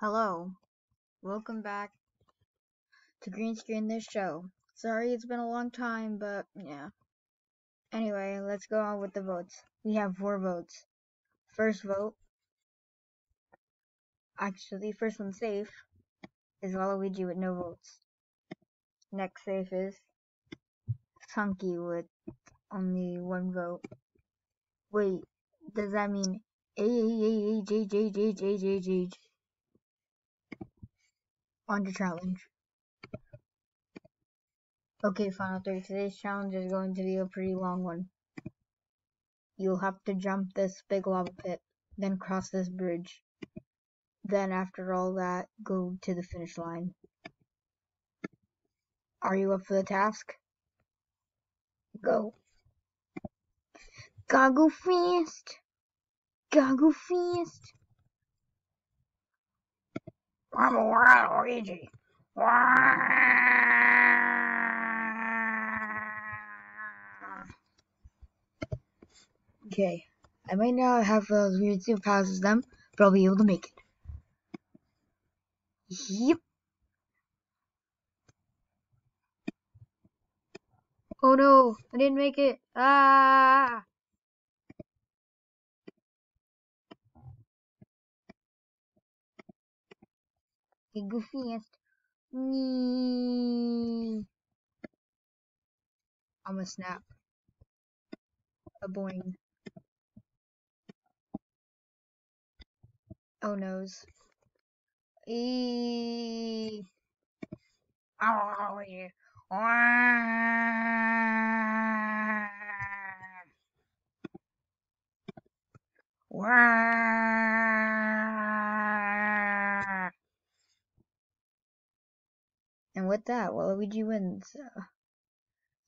Hello, welcome back to Green Screen This Show. Sorry it's been a long time, but yeah. Anyway, let's go on with the votes. We have four votes. First vote, actually, first one safe, is Waluigi with no votes. Next safe is Sunky with only one vote. Wait, does that mean A A A A J J J J J J on the challenge? Okay, Final Three. Today's challenge is going to be a pretty long one. You'll have to jump this big lava pit, then cross this bridge. Then, after all that, go to the finish line. Are you up for the task? Go. Gotta go fast. Gotta go fast. I'm a. Okay, I might not have those weird superpowers as them, but I'll be able to make it. Yep. Oh no, I didn't make it. Ah! Okay, go fast. Nee. I'm a snap. A boing. Oh noes. Eee. Oh yeah. Wah. And with that, Waluigi wins.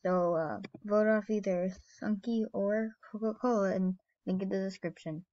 So uh, vote off either Sunky or Coca-Cola and link in the description.